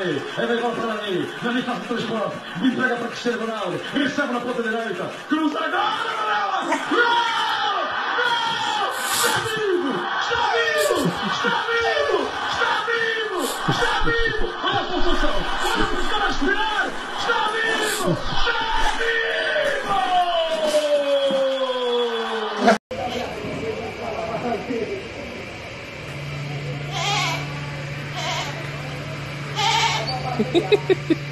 ali. É bola para ali. Nani faz o transporte. Entrega para Cristiano Ronaldo. Recebe na ponta direita. Cruza agora, Ronaldo. Gol! Gol! Está vivo! Está vivo! Está vivo! Está vivo! Está vivo! Olha a pontuação! Olha o que está a esperar! Está vivo! Está vivo! Yeah.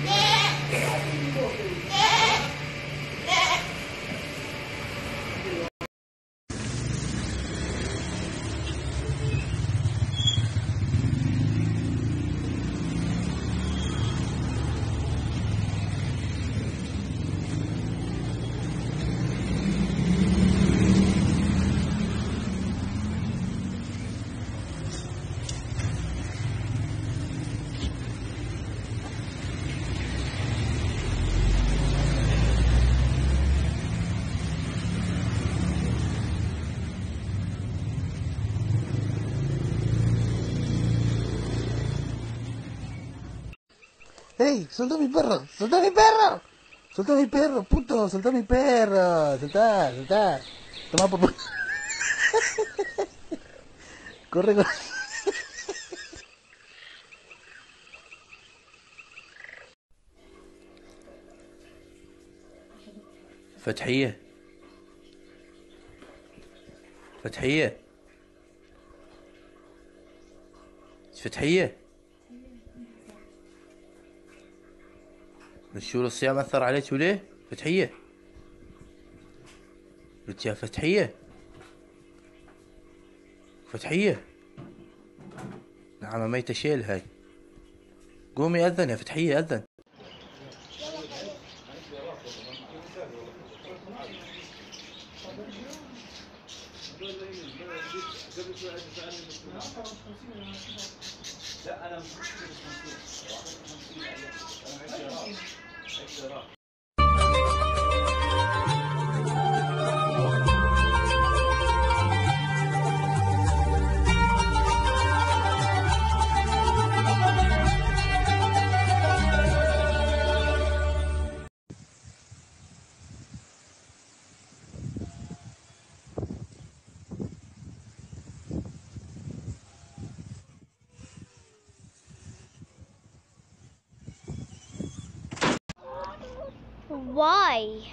¡Ey! ¡Soltá mi perro! ¡Soltá mi perro! ¡Soltá mi perro, puto! ¡Soltá mi perro! ¡Soltá, soltá! Toma por... corre, corre. فتحية فتحية فتحية شو الصيام أثر عليك وليه؟ فتحية. قلت يا فتحية. فتحية. نعم ميتة شيل هاي. قومي أذن يا فتحية أذن. لا أنا مش مشكلة 50 51 أيام أنا عندي راه عندي راه Why?